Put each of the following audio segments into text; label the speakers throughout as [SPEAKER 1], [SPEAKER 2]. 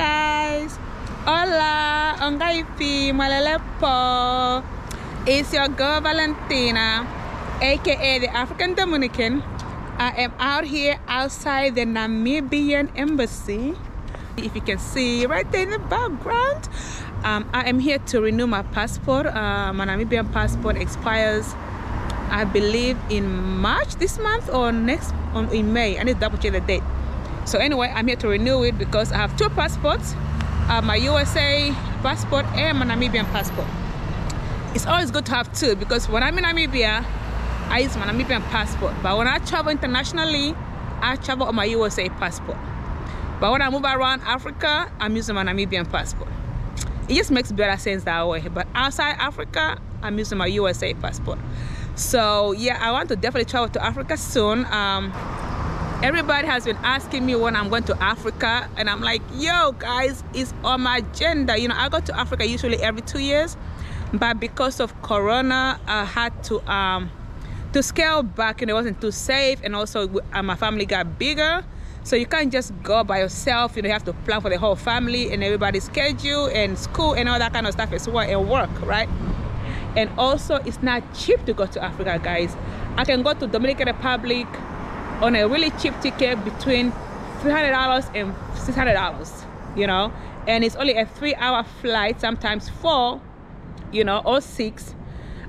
[SPEAKER 1] guys. Hola, ongaipi, malelepo. It's your girl Valentina, aka the African Dominican. I am out here outside the Namibian embassy. If you can see right there in the background, um, I am here to renew my passport. Uh, my Namibian passport expires, I believe, in March this month or next on in May. I need to double check the date. So anyway, I'm here to renew it because I have two passports, uh, my USA passport and my Namibian passport. It's always good to have two because when I'm in Namibia, I use my Namibian passport. But when I travel internationally, I travel on my USA passport. But when I move around Africa, I'm using my Namibian passport. It just makes better sense that way. But outside Africa, I'm using my USA passport. So yeah, I want to definitely travel to Africa soon. Um, everybody has been asking me when I'm going to Africa, and I'm like, yo, guys, it's on my agenda. You know, I go to Africa usually every two years, but because of Corona, I had to um, to scale back, and it wasn't too safe, and also uh, my family got bigger. So you can't just go by yourself. You know, you have to plan for the whole family and everybody's schedule and school and all that kind of stuff as well and work, right? And also, it's not cheap to go to Africa, guys. I can go to Dominican Republic on a really cheap ticket between $300 and $600 you know? And it's only a three hour flight sometimes four you know or six.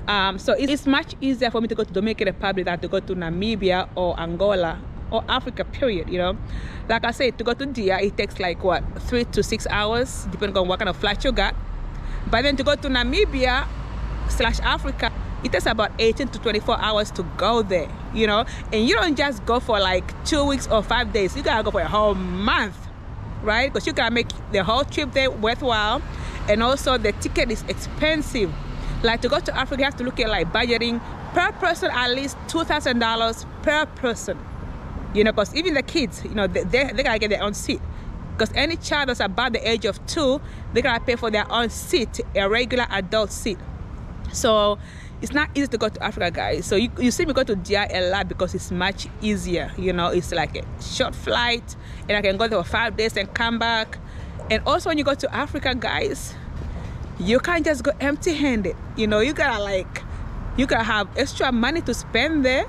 [SPEAKER 1] Um, so it's much easier for me to go to Dominican Republic than to go to Namibia or Angola or Africa period you know? Like I said to go to DR it takes like what three to six hours depending on what kind of flight you got. But then to go to Namibia slash Africa it takes about 18 to 24 hours to go there you know? And you don't just go for like two weeks or five days. You gotta go for a whole month right? Because you gotta make the whole trip there worthwhile. And also the ticket is expensive. Like to go to africa you have to look at like budgeting. Per person at least two thousand dollars per person you know? Because even the kids you know they, they, they gotta get their own seat. Because any child that's about the age of two they gotta pay for their own seat a regular adult seat. So it's not easy to go to Africa, guys. So you, you see me go to DR a lot because it's much easier. You know, it's like a short flight and I can go there for five days and come back. And also when you go to Africa, guys, you can't just go empty-handed. You know, you gotta like, you gotta have extra money to spend there.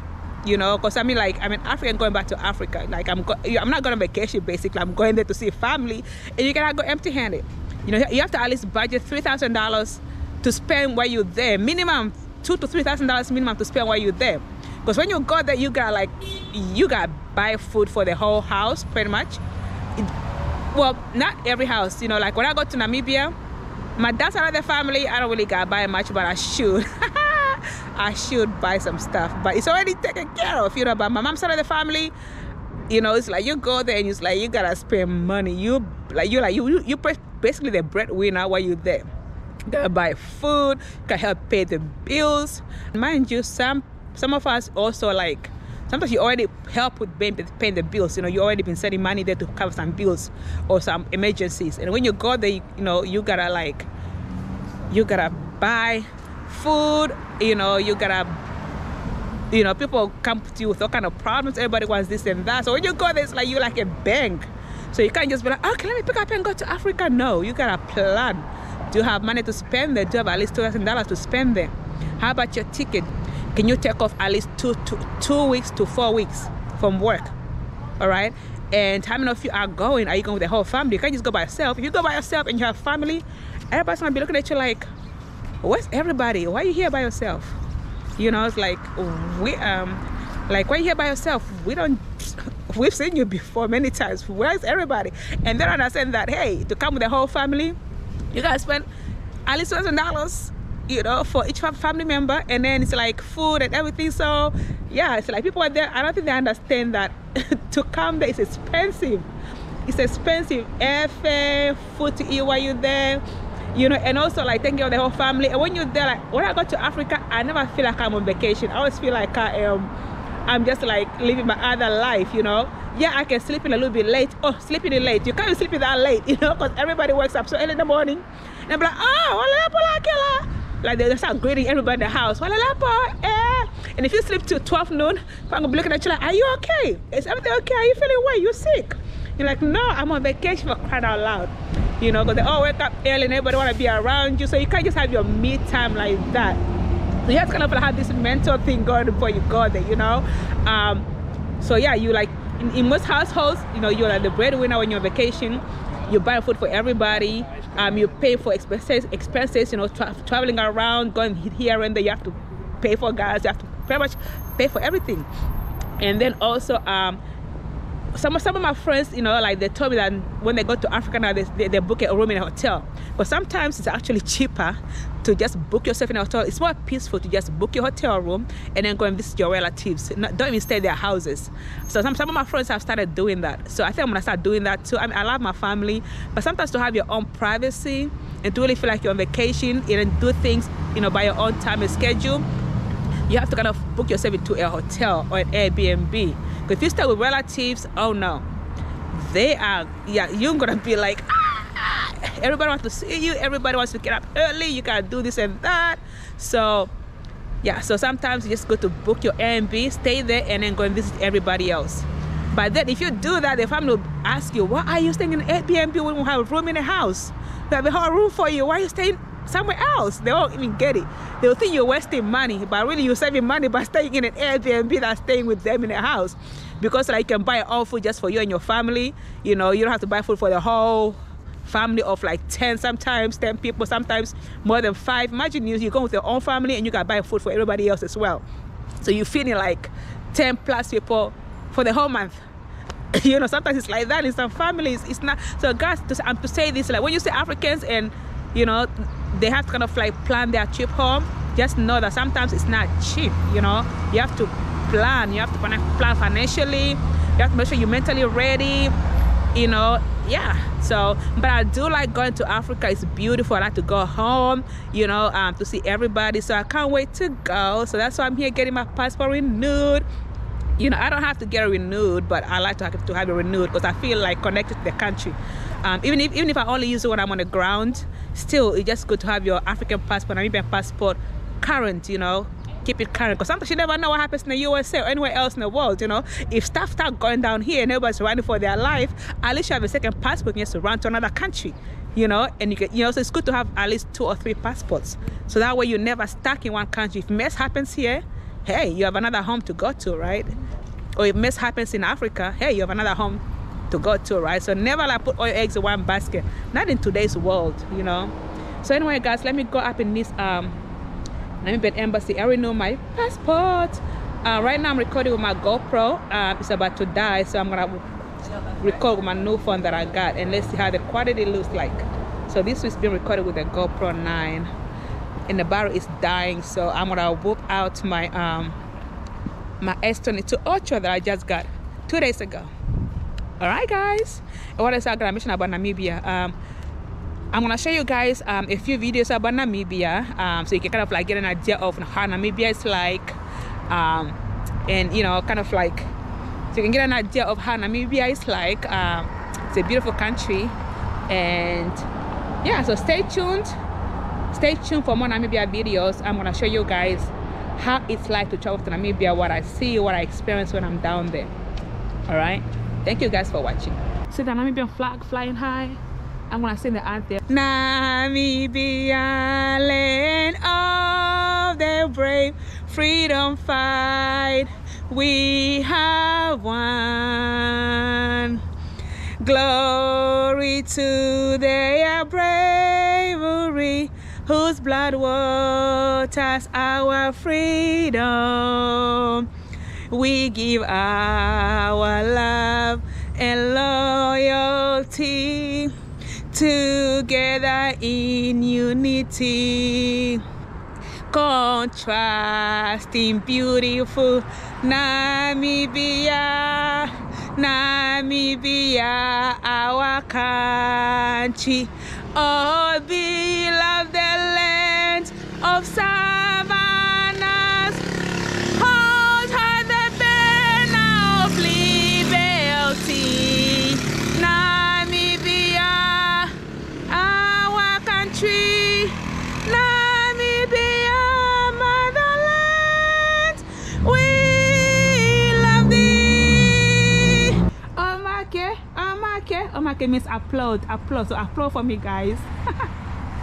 [SPEAKER 1] You know, because I mean, like, I'm an African going back to Africa. Like, I'm go- I'm not going on vacation basically. I'm going there to see family, and you cannot go empty-handed. You know, you have to at least budget three thousand dollars to spend while you're there. Minimum two to three thousand dollars minimum to spend while you're there. Because when you go there you got like you got buy food for the whole house pretty much. It, well not every house you know like when i go to namibia my dad's side of the family i don't really got buy much but i should. I should buy some stuff but it's already taken care of you know but my mom's side of the family. You know it's like you go there and it's like you gotta spend money. You like you like you you, you basically the breadwinner while you're there gotta buy food can help pay the bills. Mind you some some of us also like sometimes you already help with paying, paying the bills you know you already been sending money there to cover some bills or some emergencies. And when you go there you, you know you gotta like you gotta buy food you know you gotta you know people come to you with all kind of problems everybody wants this and that. So when you go there it's like you're like a bank. So you can't just be like okay let me pick up and go to africa. No you gotta plan do you have money to spend there? Do you have at least $2,000 to spend there? How about your ticket? Can you take off at least two, two, two weeks to four weeks from work? All right. And how many of you are going? Are you going with the whole family? You can't just go by yourself. If you go by yourself and you have family, everybody's gonna be looking at you like, where's everybody? Why are you here by yourself? You know, it's like we um like why are you here by yourself? We don't we've seen you before many times. Where's everybody? And then understand that hey, to come with the whole family, you gotta spend at least thousand dollars you know for each family member and then it's like food and everything. So yeah it's like people are there i don't think they understand that to come there is expensive. It's expensive. Airfare food to eat while you're there you know and also like taking care of the whole family. And when you're there like when i go to africa i never feel like i'm on vacation. I always feel like i am i'm just like living my other life you know yeah, I can sleep in a little bit late. Oh, sleeping in late. You can't sleep in that late, you know, because everybody wakes up so early in the morning. And I'm like, oh, like they start greeting everybody in the house. Eh. And if you sleep till 12 noon, I'm gonna be looking at you like, are you okay? Is everything okay? Are you feeling well? You sick? You're like, no, I'm on vacation for crying out loud. You know, because they all wake up early and everybody want to be around you. So you can't just have your me time like that. So you have to kind of have this mental thing going before you go there, you know. Um, so yeah, you like in, in most households, you know, you're like the breadwinner when you're on vacation. You buy food for everybody. Um, you pay for expenses, expenses. You know, tra traveling around, going here and there. You have to pay for gas. You have to pretty much pay for everything. And then also, um, some some of my friends, you know, like they told me that when they go to Africa now, they, they, they book a room in a hotel. But sometimes it's actually cheaper to just book yourself in a hotel. It's more peaceful to just book your hotel room and then go and visit your relatives. Don't even stay their houses. So some, some of my friends have started doing that. So I think I'm gonna start doing that too. I mean, I love my family, but sometimes to have your own privacy and to really feel like you're on vacation and do things, you know, by your own time and schedule, you have to kind of book yourself into a hotel or an Airbnb Because if you stay with relatives, oh no, they are, yeah, you're gonna be like, ah, everybody wants to see you, everybody wants to get up early, you gotta do this and that. So, yeah, so sometimes you just go to book your Airbnb, stay there, and then go and visit everybody else. But then if you do that, the family will ask you, why are you staying in Airbnb when we have a room in the house? We have a whole room for you. Why are you staying somewhere else. They won't even get it. They'll think you're wasting money, but really you're saving money by staying in an Airbnb that's staying with them in a house. Because like you can buy all food just for you and your family. You know, you don't have to buy food for the whole family of like 10 sometimes 10 people sometimes more than five. Imagine you you go with your own family and you gotta buy food for everybody else as well. So you're feeding like 10 plus people for the whole month. You know sometimes it's like that in some families. It's not so guys to, um, to say this like when you say africans and you know they have to kind of like plan their trip home just know that sometimes it's not cheap you know. You have to plan you have to plan financially. You have to make sure you're mentally ready you know yeah. So but i do like going to africa. It's beautiful. I like to go home you know um, to see everybody. So i can't wait to go. So that's why i'm here getting my passport renewed. You know i don't have to get renewed but i like to have, to have it renewed because i feel like connected to the country. Um, even if even if i only use it when i'm on the ground still it's just good to have your african passport namibian passport current you know keep it current because sometimes you never know what happens in the usa or anywhere else in the world you know if stuff start going down here and everybody's running for their life at least you have a second passport you to run to another country you know and you get you know so it's good to have at least two or three passports so that way you're never stuck in one country if mess happens here hey, you have another home to go to, right? Or if mess happens in Africa, hey, you have another home to go to, right? So never like put all your eggs in one basket. Not in today's world, you know. So anyway, guys, let me go up in this um Namibian embassy. I already know my passport. Uh, right now I'm recording with my GoPro. Uh, it's about to die, so I'm gonna record with my new phone that I got, and let's see how the quality looks like. So this is being recorded with a GoPro 9 and the battery is dying so i'm gonna whip out my um my s22 ultra that i just got two days ago all right guys what else i gotta mention about namibia um i'm gonna show you guys um, a few videos about namibia um, so you can kind of like get an idea of how namibia is like um, and you know kind of like so you can get an idea of how namibia is like um, it's a beautiful country and yeah so stay tuned stay tuned for more namibia videos. I'm to show you guys how it's like to travel to namibia what i see what i experience when i'm down there. All right? Thank you guys for watching. See the namibian flag flying high i'm gonna sing the anthem namibia land of the brave freedom fight. We have won. Glory to their bravery whose blood waters our freedom. We give our love and loyalty together in unity. Contrasting beautiful Namibia, Namibia, our country. Oh, means applaud, applaud. So applaud for me, guys.